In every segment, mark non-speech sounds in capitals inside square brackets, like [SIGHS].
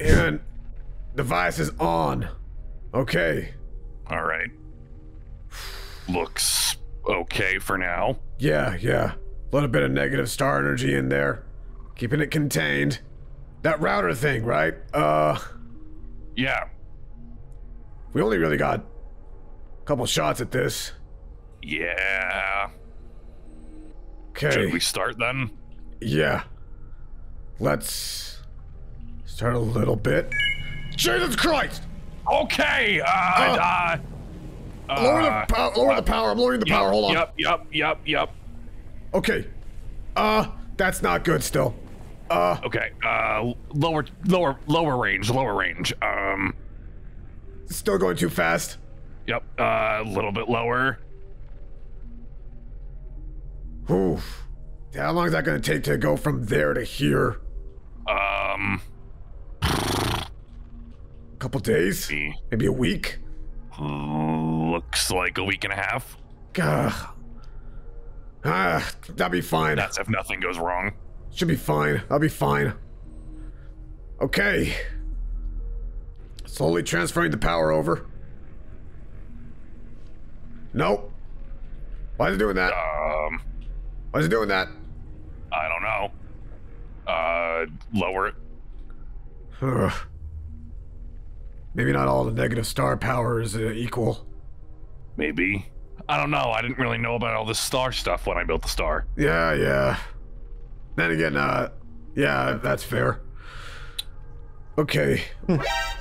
And device is on. Okay. All right. [SIGHS] Looks okay for now. Yeah, yeah. A little bit of negative star energy in there. Keeping it contained. That router thing, right? Uh, Yeah. we only really got a couple shots at this. Yeah. Okay. Should we start then? Yeah. Let's start a little bit. Jesus Christ! Okay. Uh. uh, uh Lower the power. Lower the power. I'm lowering the Yep, power. Hold on. Yep. Yep. Yep. Yep. Okay. Uh, that's not good. Still. Uh, Okay. Uh. Lower. Lower. Lower range. Lower range. Um. still going too fast. Yep. Uh. A little bit lower. Oof. How long is that gonna take to go from there to here? Um. Couple days? Maybe a week? Looks like a week and a half. Gah. Ah, that'll be fine. That's if nothing goes wrong. Should be fine. I'll be fine. Okay. Slowly transferring the power over. Nope. Why is it doing that? Um. Why is it doing that? I don't know. Uh. Lower it. Ugh. Maybe not all the negative star power is uh, equal. Maybe. I don't know. I didn't really know about all this star stuff when I built the star. Yeah, yeah. Then again, uh, yeah, that's fair. Okay. [LAUGHS]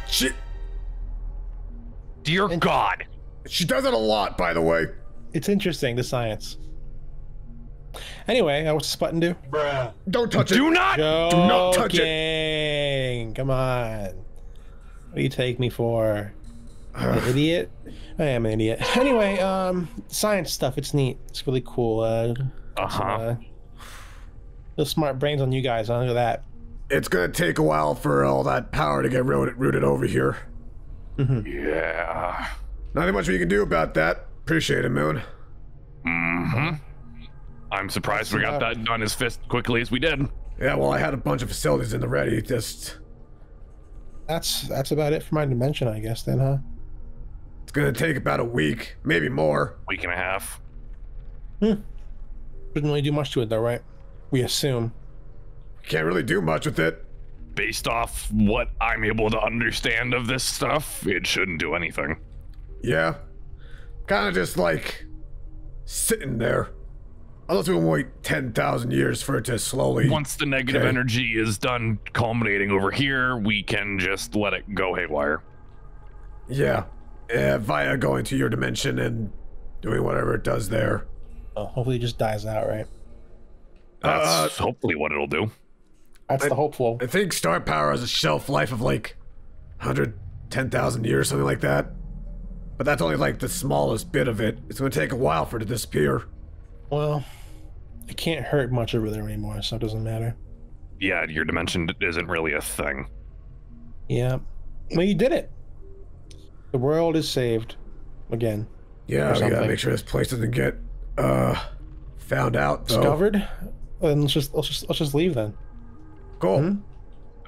she Dear God. she does it a lot, by the way. It's interesting, the science. Anyway, uh, what's this button do? Bruh. Don't touch it. Do not. Do not touch it. Come on. What do you take me for? An [SIGHS] idiot? I am an idiot. [LAUGHS] Anyway, um, science stuff. It's neat. It's really cool. Uh, Uh huh. uh little smart brains on you guys. Huh? Look at that. It's gonna take a while for all that power to get rooted, rooted over here. Yeah. Nothing much we can do about that. Appreciate it, Moon. hmm I'm surprised we got that done as fast quickly as we did. Yeah, well, I had a bunch of facilities in the ready. Just That's that's about it for my dimension, I guess. Then, huh? it's gonna take about a week, maybe more. Week and a half. Hmm. Didn't really do much to it, though, right? We assume. Can't really do much with it. Based off what I'm able to understand of this stuff, it shouldn't do anything. Yeah, kind of just like sitting there. Unless we wait ten thousand years for it to slowly. Once the negative Okay. energy is done culminating over here, we can just let it go haywire. Yeah, uh, via going to your dimension and doing whatever it does there. Uh, hopefully, it just dies out, right? That's Uh, hopefully what it'll do. That's I- the hopeful. I think star power has a shelf life of like 110,000 years, something like that. But that's only like the smallest bit of it. It's going to take a while for it to disappear. Well, it can't hurt much over there anymore, so it doesn't matter. Yeah, your dimension isn't really a thing. Yeah. Well, you did it. The world is saved. Again. Yeah, Or we gotta make sure this place doesn't get uh found out. Though. Discovered? Then let's just let's just let's just leave then. Cool. Hmm?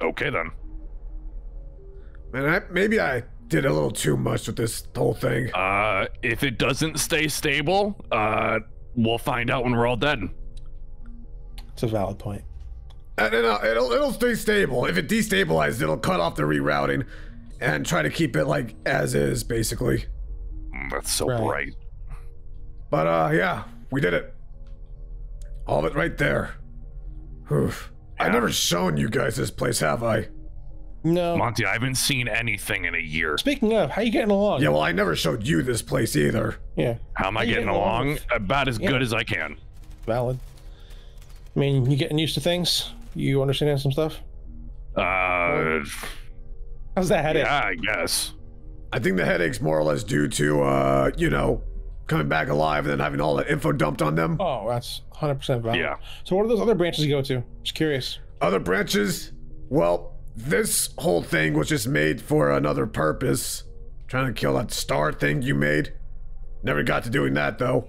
Okay then. Man, I, maybe I did a little too much with this whole thing. Uh, if it doesn't stay stable, uh, we'll find out when we're all dead. It's a valid point. And it'll, it'll it'll stay stable. If it destabilizes, it'll cut off the rerouting and try to keep it like as is, basically. Mm, That's so Right. bright. But uh, yeah, we did it. All of it right there. Oof. I've never shown you guys this place, have I? No. Monty, I haven't seen anything in a year. Speaking of, how you getting along? Yeah, well, I never showed you this place either. Yeah. How am I How you getting getting along along? with- About as Yeah. good as I can. Valid. I mean, you getting used to things? You understanding some stuff? Uh, How's that headache? yeah, I guess. I think the headache's more or less due to, uh, you know, coming back alive and then having all that info dumped on them. Oh, that's 100% valid. Yeah. So, what do those other branches you go to? Just curious. Other branches, well, this whole thing was just made for another purpose. Trying to kill that star thing you made. Never got to doing that though.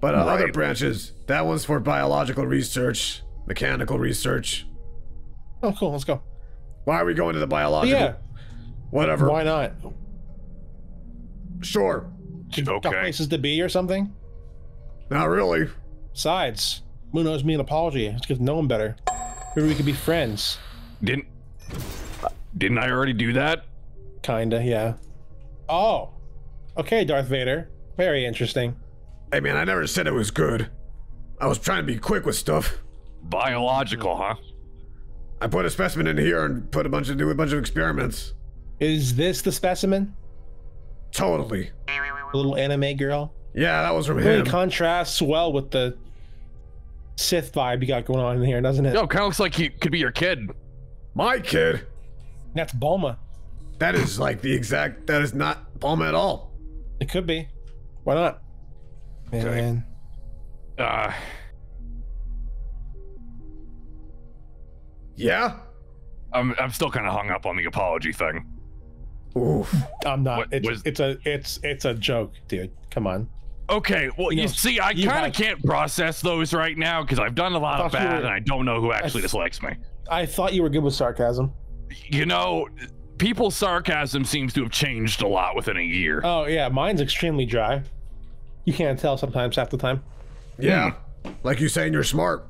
But uh, other branches, that one's for biological research, mechanical research. Oh, cool. Let's go. Why are we going to the biological? yeah, Whatever. why not? Sure. Got Okay. places to be or something? Not really. Besides, Moon owes me an apology. Let's get to know him better. Maybe we could be friends. Didn't didn't I already do that? Kinda, yeah. Oh. Okay, Darth Vader. Very interesting. Hey man, I never said it was good. I was trying to be quick with stuff. Biological, huh? I put a specimen in here and put a bunch of do a bunch of experiments. Is this the specimen? Totally. The little anime girl? Yeah, that was from Really him. contrasts well with the Sith vibe you got going on in here, doesn't it? Yo, kind of looks like he could be your kid. My kid. That's Bulma. That is like the exact. That is not Bulma at all. It could be. Why not? Man. Uh, Yeah. I'm I'm still kind of hung up on the apology thing. Oof. I'm not. What it's, was- it's a it's it's a joke, dude. Come on. Okay, well, You you, know, see, I kind of can't process those right now because I've done a lot of bad were- and I don't know who actually dislikes me. I thought you were good with sarcasm. You know, people's sarcasm seems to have changed a lot within a year. Oh yeah, mine's extremely dry. You can't tell sometimes half the time. Yeah. Like you saying you're smart.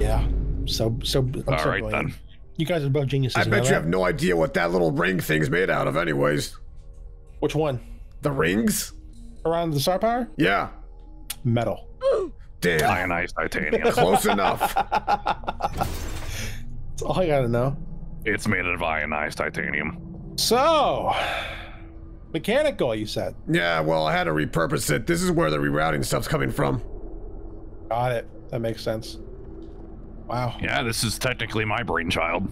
Yeah. So so I'm All so right, brilliant. then. You guys are both geniuses. I bet you that? have no idea what that little ring thing's made out of, anyways. Which one? The rings? Around the star power? Yeah. Metal. Damn. Ionized titanium. Close enough. [LAUGHS] That's all I gotta know. It's made out of ionized titanium. So, mechanical, you said. Yeah, well, I had to repurpose it. This is where the rerouting stuff's coming from. Got it. That makes sense. Wow. Yeah, this is technically my brainchild.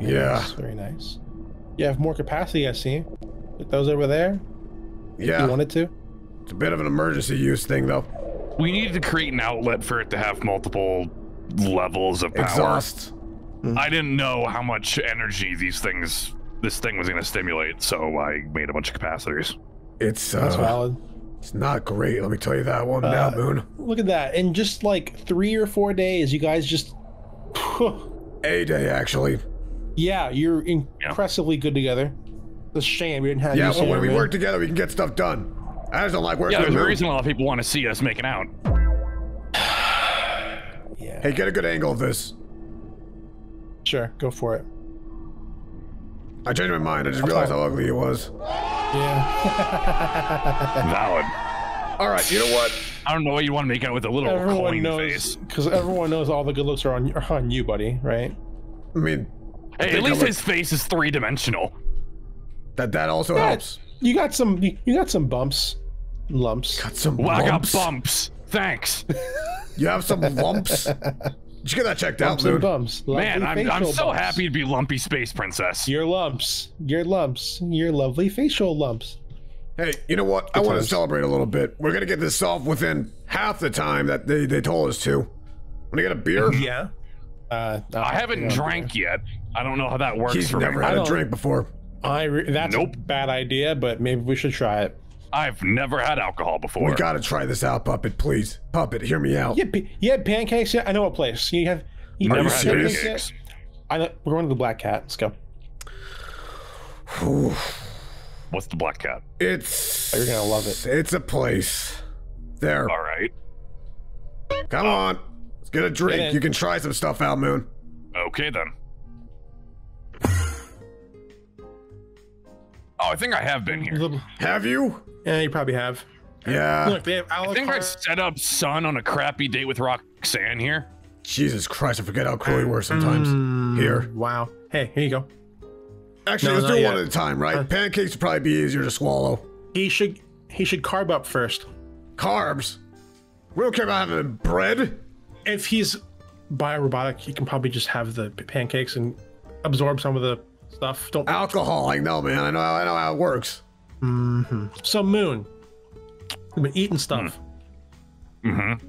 Yeah. Nice, very nice. You have more capacity, I see. Put those over there. Yeah. You wanted to? It's a bit of an emergency use thing, though. We needed to create an outlet for it to have multiple levels of power. Exhaust. I didn't know how much energy these things, this thing was going to stimulate, so I made a bunch of capacitors. It's That's uh, valid. it's not great. Let me tell you that one now, Uh, Moon. Look at that. In just like three or four days, you guys just. A day actually. yeah, you're impressively good together. It's a shame we didn't have Yeah, you well, when we work together, we can get stuff done. I just don't like working Yeah, with there's a Moon. reason a lot of people want to see us making out. Yeah. Hey, get a good angle of this. Sure, go for it. I changed my mind. I just realized how ugly it was. Yeah. [LAUGHS] Valid. All right, you know what? I don't know why you want to make out with a little everyone coin knows face. because everyone knows all the good looks are on are on you, buddy. Right? I mean, Hey, at least I look- his face is three dimensional. that that also Yeah. helps. You got some. You, you got some bumps, lumps. Got some Well, I got bumps. Thanks. You have some lumps. [LAUGHS] Did you get that checked out, Bumps and bumps. Man, I'm, I'm so bumps. happy to be Lumpy Space Princess. Your lumps. Your lumps. Your lovely facial lumps. Hey, you know what? I want to celebrate a little bit. We're gonna get this solved within half the time that they, they told us to. Want to get a beer? [LAUGHS] Yeah. Uh, I haven't drank yet. I don't know how that works He's for never me. had a drink before. I re- that's Nope. a bad idea, but maybe we should try it. I've never had alcohol before. We gotta try this out, Puppet, please. Puppet, hear me out. You had, you had pancakes yet? I know a place. You have. You Are never you had serious? pancakes. yet? I know, we're going to the Black Cat. Let's go. [SIGHS] What's the black cat? It's. Oh, you're gonna love it. It's a place. There. All right. Come oh. on. Let's get a drink. in. You can try some stuff out, Moon. Okay then. Oh, I think I have been here. Have you? Yeah, you probably have. Yeah. Look, they have I think I set up Sun on a crappy date with Roxanne here. Jesus Christ, I forget how cruel we were sometimes. Mm, Here. Wow. Hey, here you go. Actually, No, let's do yet. one at a time, right? Uh, Pancakes would probably be easier to swallow. He should he should carb up first. Carbs? We don't care about having bread. If he's biorobotic, he can probably just have the pancakes and absorb some of the stuff. Don't. Alcohol, I know, man. I know. I know how it works. So Moon, you've been eating stuff. Mm-hmm.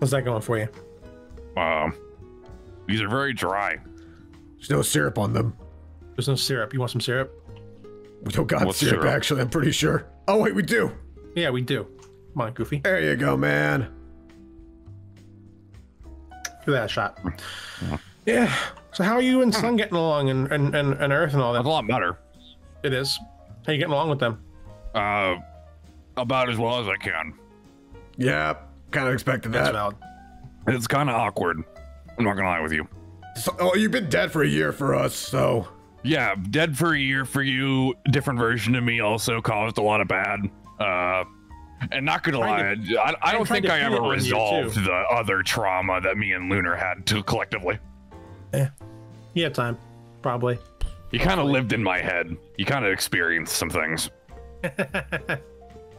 How's that going for you? Um, these are very dry. There's no syrup on them. There's no syrup. You want some syrup? We don't got What's syrup, syrup? actually. I'm pretty sure. Oh wait, we do. Yeah, we do. Come on, Goofy. There you go, man. Give that a shot. Yeah. So how are you and Sun getting along and, and, and, and Earth and all That's that? a lot better. It is. How you getting along with them? Uh, about as well as I can. Yeah, kind of expected That's that. valid. It's kind of awkward. I'm not gonna lie with you. So, oh, you've been dead for a year for us, so Yeah, dead for a year for you. Different version of me also caused a lot of bad. Uh, and not gonna lie, Tried I, I don't think I ever resolved the other trauma that me and Lunar had to collectively. You have time, probably. You kind of lived in my head. You kind of experienced some things. [LAUGHS]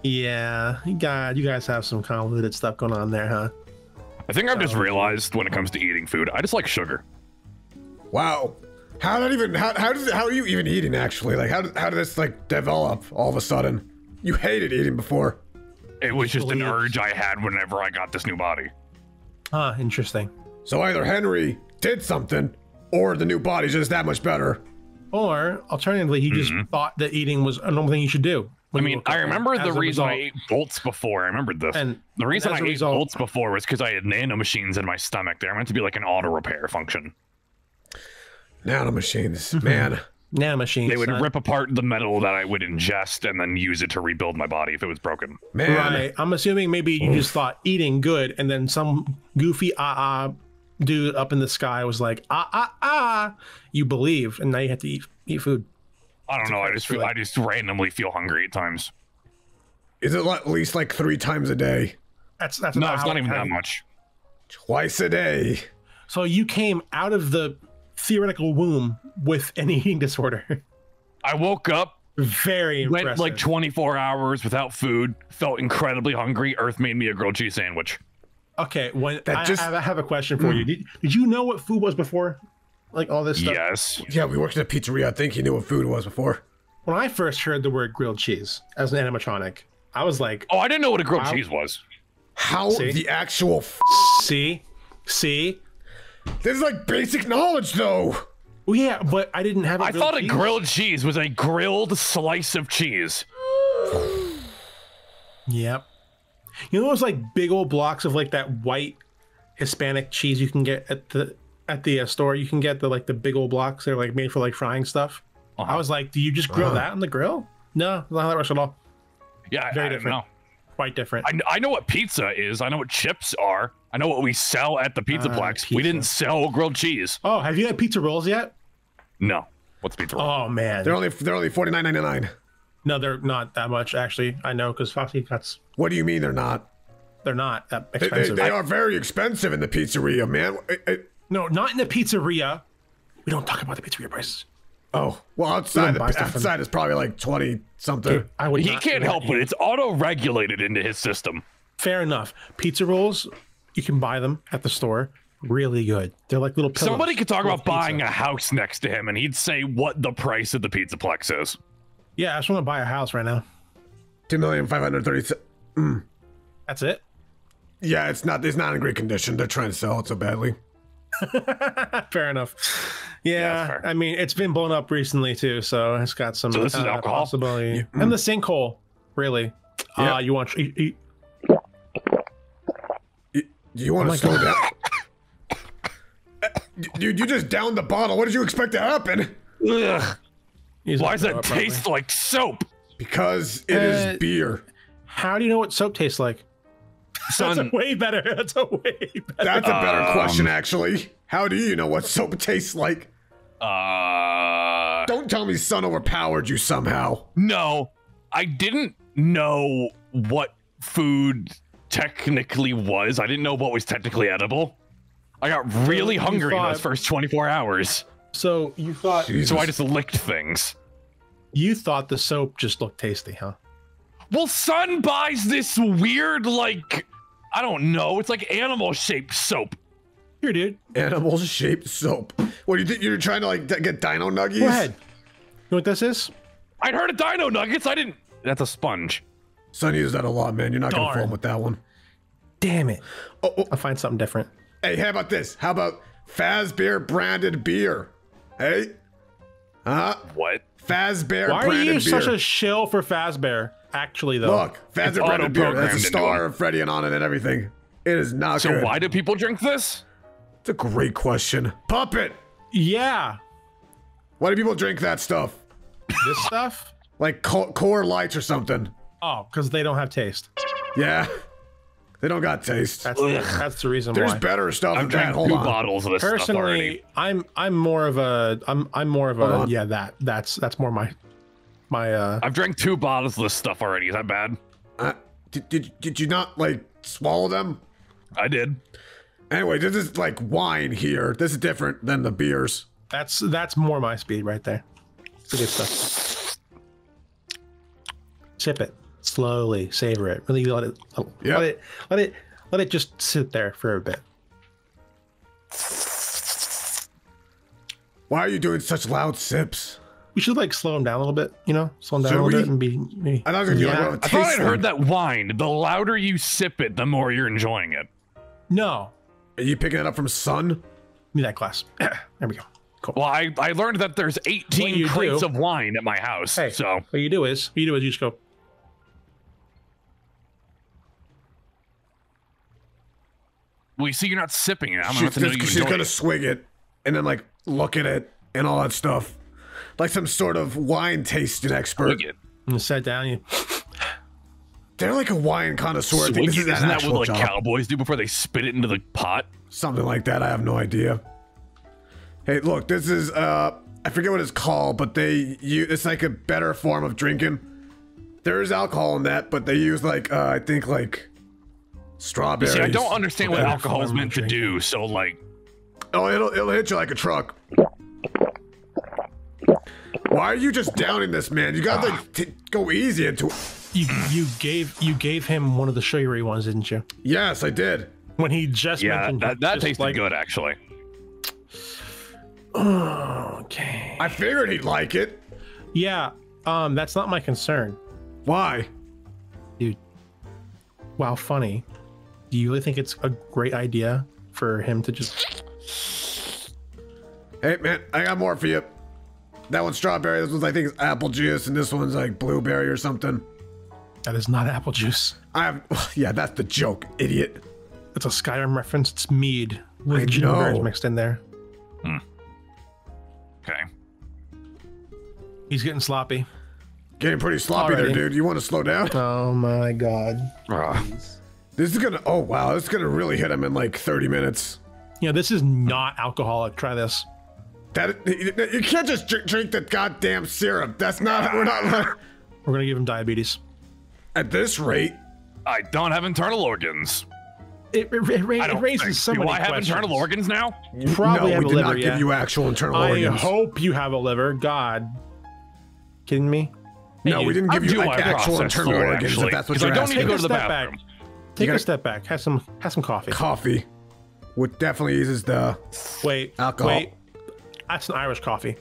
Yeah, God, you guys have some convoluted stuff going on there, huh? I think I've just realized when it comes to eating food, I just like sugar. wow. How did even how how does how are you even eating actually? Like how did how did this like develop all of a sudden? You hated eating before. It was just an urge I had whenever I got this new body. Huh, interesting. So either Henry did something, or the new body's just that much better. Or alternatively, he just thought that eating was a normal thing you should do. Mm-hmm. I mean, I remember the as a reason I ate bolts before. I remembered this. And- the reason and I ate result- bolts before was because I had nano machines in my stomach. They're meant to be like an auto repair function. Nanomachines, man. [LAUGHS] nanomachines. They would huh? rip apart the metal that I would ingest and then use it to rebuild my body if it was broken. Man. Right. I'm assuming maybe you just thought eating good, and then some goofy ah ah dude up in the sky was like ah ah ah. You believe, and now you have to eat eat food. I don't know. I just feel, I just randomly feel hungry at times. Is it at least like three times a day? That's that's No, it's not even that much. Twice a day. So you came out of the theoretical womb with an [LAUGHS] eating disorder. I woke up, Very went impressive. like 24 hours without food, felt incredibly hungry. Earth made me a grilled cheese sandwich. Okay, when That I, just- I have a question for you. Mm. Did, did you know what food was before? Like all this stuff. Yes. Yeah, we worked at a pizzeria. I think he knew what food was before. When I first heard the word grilled cheese as an animatronic, I was like, Oh, I didn't know what a grilled Wow. cheese was. How See? the actual f- "See, see." This is like basic knowledge though. Well, yeah, but I didn't have. A I grilled thought a grilled cheese was a grilled slice of cheese. Yep. You know those like big old blocks of like that white Hispanic cheese you can get at the at the uh, store. You can get the like the big old blocks. They're like made for like frying stuff. Uh-huh. I was like, do you just grill that on the grill? No, not how that works at all. Yeah, I, Very I don't different. know. Quite different. I, kn- I know what pizza is. I know what chips are. I know what we sell at the Pizza Uh, Plex. We didn't sell grilled cheese. oh, have you had pizza rolls yet? No. What's pizza? roll? Oh man, They're only they're only forty nine ninety nine. No, they're not that much actually. I know because Foxy Cuts, What do you mean they're not? they're not that They, they, expensive. they are very expensive in the pizzeria, man. It- it- no, not in the pizzeria. We don't talk about the pizzeria prices. oh, well, outside the, buy stuff from- outside is probably like twenty something. I would. he can't help here. it. It's auto regulated into his system. Fair enough. Pizza rolls, you can buy them at the store. Really good. They're like little pillows. Somebody could talk about pizza. buying a house next to him and he'd say what the price of the Pizza Plex is. Yeah, I just want to buy a house right now. Two million five hundred thirty. That's it. Yeah, it's not. It's not in great condition. They're trying to sell it so badly. [LAUGHS] Fair enough. Yeah, that's fair. I mean it's been blown up recently too, so it's got some So this is uh, alcohol? possibility. And the sinkhole, really. Yeah. Uh, you want? You, you, You, you want Oh to slow down? [LAUGHS] Dude, you just downed the bottle. What did you expect to happen? Ugh. He's Why not does gonna that throw it taste like soap? Because it is Uh, beer. How do you know what soap tastes like? [LAUGHS] That's Son, a way better. That's a way better. That's a better Um, question, actually. How do you know what soap [LAUGHS] tastes like? uh, Don't tell me Sun overpowered you somehow. no, I didn't know what food technically was. I didn't know what was technically edible. I got really you hungry in those first 24 hours, So you thought Jesus. so I just licked things. you thought the soap just looked tasty, huh? Well, Sun buys this weird, like, I don't know, it's like animal shaped soap. Here, dude. Animal shaped soap. What do you think? You're trying to like get dino nuggies? Go ahead. You know what this is? I'd heard of dino nuggets. I didn't. That's a sponge. Sun uses that a lot, man. You're not gonna Darn. fall with that one. Damn it. Oh, oh, I'll find something different. hey, how about this? How about Fazbear branded beer? Hey, huh? What? Fazbear Why are you beer. such a shill for Fazbear? Actually, though. Look, It's Fazbear branded beer. That's a star of Freddy and on it and everything. It is not So good. why do people drink this? It's a great question. Puppet, Yeah, Why do people drink that stuff? this stuff. Like co- Coors Lights or something? Oh, because they don't have taste. Yeah. They don't got taste. That's Ugh. that's the reason why. There's why. better stuff I've than drank two bottles of this stuff already. Personally, I'm I'm more of a I'm I'm more of a yeah that that's that's more my my uh I've drank two bottles of this stuff already. Is that bad? Uh, did, did, did you not, like, swallow them? I did. Anyway, this is like wine here. This is different than the beers. that's that's more my speed right there. It's the good stuff. Sip it slowly, savor it. Really let it Yep. let it let it let it just sit there for a bit. Why are you doing such loud sips? We should like slow them down a little bit, you know, slow them down Should a little we? bit and be. Maybe, I thought it be like, well, I thought I'd heard that wine. The louder you sip it, the more you're enjoying it. No, Are you picking it up from Sun? give me that glass. [CLEARS THROAT] there we go. Cool. Well, I, I learned that there's 18 you crates do- of wine at my house. Hey, So what you do is what you do is you just go. We see you're not sipping it. I'm She's, gonna have to know just- she's gonna it. swig it and then like look at it and all that stuff. Like some sort of wine tasting expert. Swig it. And sit down. You They're like a wine connoisseur. I think Swig this it. is an Isn't that what like job. cowboys do before they spit it into the pot? Something like that. I have no idea. Hey, look, this is uh I forget what it's called, but they you it's like a better form of drinking. There is alcohol in that, but they use like uh I think like strawberries. See, I don't understand what alcohol is form of meant to do. So like, Oh, it'll it'll hit you like a truck. Why are you just downing this, man? You gotta like t- go easy into it. you you gave you gave him one of the sugary ones, didn't you? Yes, I did. When he just yeah, mentioned that, that just tasted like, good actually. [SIGHS] Okay. I figured he'd like it. Yeah. Um, that's not my concern, Why? dude. Wow, funny. Do you really think it's a great idea for him to just? Hey, man, I got more for you. That one's strawberry. This one's I think is apple juice, and this one's like blueberry or something. That is not apple juice. I have. [LAUGHS] Yeah, that's the joke, idiot. It's a Skyrim reference. It's mead with I ginger berries know. mixed in there. Hmm. Okay. He's getting sloppy. Getting pretty sloppy there, dude. You want to slow down? Oh my god. Ah. This is gonna. Oh wow, this is gonna really hit him in like 30 minutes. Yeah, this is not alcoholic. Try this. That you can't just drink, drink the goddamn syrup. That's not. We're not. [LAUGHS] We're gonna give him diabetes. At this rate, I don't have internal organs. It, it, it, ra- it don't raises think. so Do many I have questions. internal organs now? You probably no, have we a did liver. not yeah. give you actual internal I organs. hope you have a liver. God, kidding me? no, Hey, we didn't how give you do like, actual internal food, organs. actually? If that's what you're I don't need to go to the Step bathroom. Take gotta- a step back. Have some have some coffee. Coffee, which definitely uses the. wait, Alcohol. wait. That's an Irish coffee.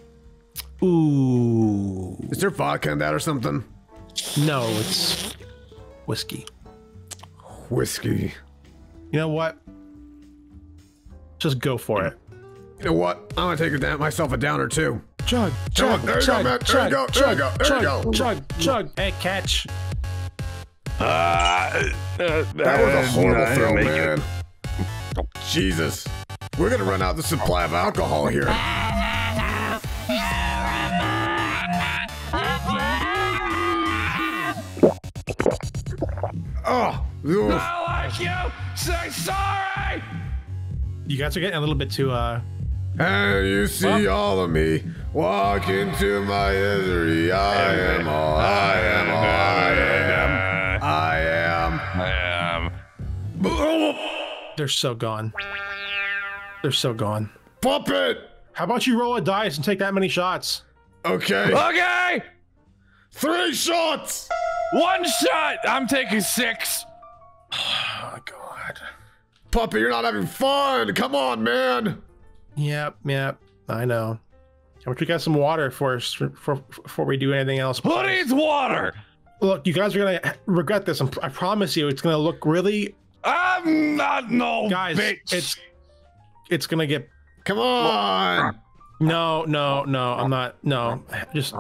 Ooh, Is there vodka in that or something? no, it's whiskey. Whiskey. You know what? Just go for it. You know what? I'm gonna take a down, myself a downer too. Chug, chug, there you go, chug, man. There you chug, go, there you chug, go, there you chug, go. chug, chug. Hey, catch. Uh, uh, That was a horrible throw, man. Jesus. We're gonna run out the supply of alcohol here. Oh, oof. I like you. Say sorry. You guys are getting a little bit too uh and you see all of me walk into my misery. I am all I am. All I am. They're so gone. They're so gone. Puppet. How about you roll a dice and take that many shots? Okay. Okay. Three shots. One shot. I'm taking six. Oh god. Puppy, you're not having fun. Come on, man. Yep, yep. I know. How about we got some water first for, for, before we do anything else? Who needs water? Look, you guys are gonna regret this. I promise you, it's gonna look really, I'm not no guys. bitch. It's it's gonna get Come on. no, no, no. I'm not. No, just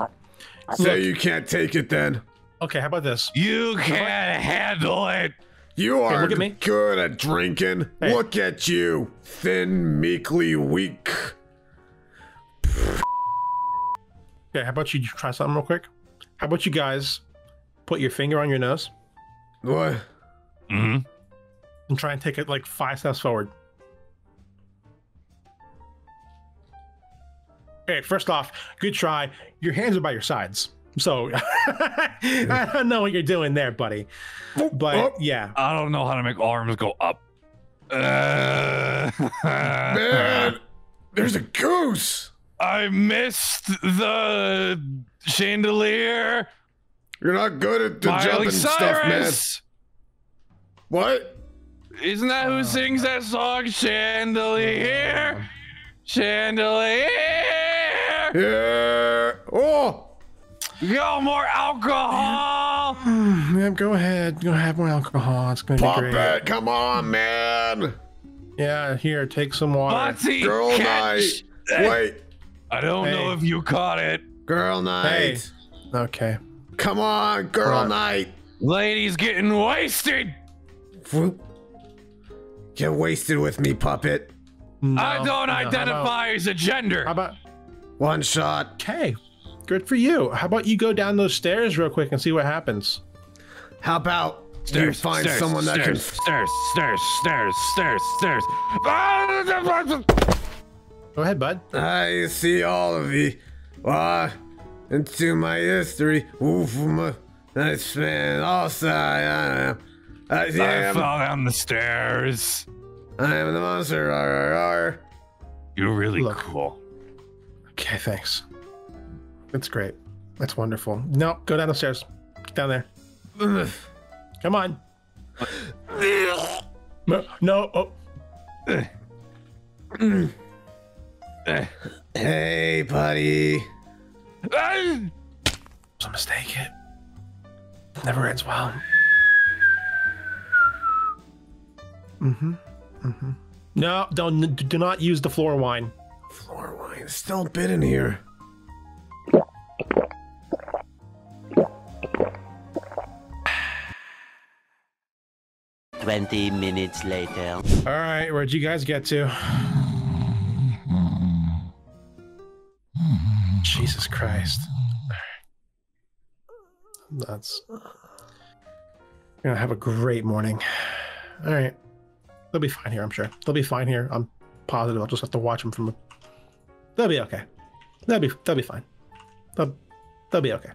Say you can't take it then. okay. How about this? you can't handle it. You are look at me. good at drinking. Hey. Look at you, thin, meekly weak. Okay, how about you try something real quick? How about you guys put your finger on your nose What? hmm and try and take it like five steps forward? Okay, first off, good try. Your hands are by your sides. So [LAUGHS] I don't know what you're doing there, buddy. But Oh. yeah. I don't know how to make arms go up. Uh, Man, there's a goose. I missed the chandelier. You're not good at the Miley jumping stuff, man. What? Isn't that who oh, sings that song? Chandelier, chandelier. Yeah. Oh. Go more alcohol. [SIGHS] Yeah, go ahead. Go have more alcohol. It's gonna Pop be great. it. Come on, man. Yeah, here, take some water. Botsy, Girl catch. night. Wait. I don't know if you caught it. Girl night. Hey. Okay. Come on, girl What? night. Ladies getting wasted. Whoop. Get wasted with me, puppet. No, I don't no, how about- identify as a gender. How about One shot. okay? Good for you. How about you go down those stairs real quick and see what happens? How about you Stairs, find stairs, someone that stairs, stairs, stairs, stairs, stairs, stairs. Go ahead, bud. I see all of you. Ah, into my history. Oof, my nice man. Also, I am. I I am. fell down the stairs. I am the monster. Arr, arr, arr. You're really Look. cool. Okay, thanks. That's great. That's wonderful. No, go down the stairs. Get down there. Ugh. Come on. No. no. Oh. Hey, buddy. Ah, It's a mistake. It never ends well. Mm-hmm. Mm-hmm. No, don't do not use the floor wine. Floor wine. Still a bit in here. Twenty minutes later. All right, where'd you guys get to? Jesus Christ. That's gonna have a great morning. All right, they'll be fine here. I'm sure they'll be fine here. I'm positive. I'll just have to watch them from. They'll be okay. They'll be they'll be fine. They'll they'll be okay.